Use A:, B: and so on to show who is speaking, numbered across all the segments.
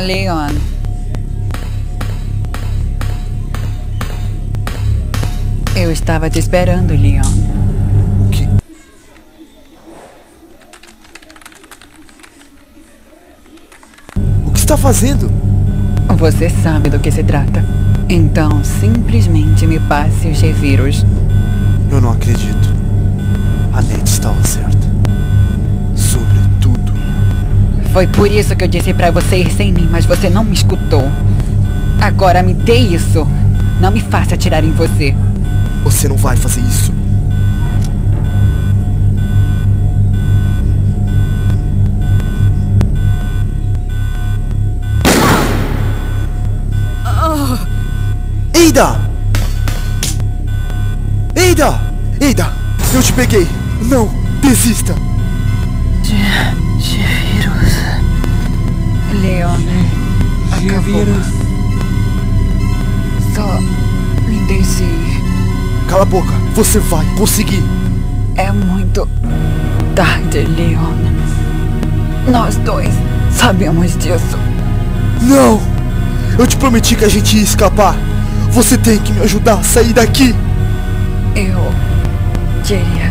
A: Leon. Eu estava te esperando, Leon.
B: O que? O que está fazendo?
A: Você sabe do que se trata. Então, simplesmente me passe os reviros.
B: Eu não acredito.
A: Foi por isso que eu disse pra você ir sem mim, mas você não me escutou. Agora me dê isso. Não me faça atirar em você.
B: Você não vai fazer isso. Eida! Eida! Eida! Eu te peguei! Não! Desista!
A: Leon, acabou. Só me deixe ir.
B: Cala a boca! Você vai conseguir!
A: É muito tarde, Leon. Nós dois sabemos disso.
B: Não! Eu te prometi que a gente ia escapar! Você tem que me ajudar a sair daqui!
A: Eu queria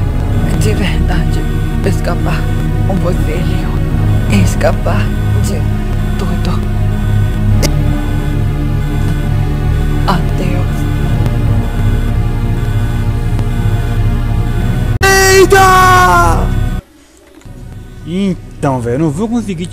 A: de verdade escapar com você, Leon. Escapar
C: Então, velho, não vou conseguir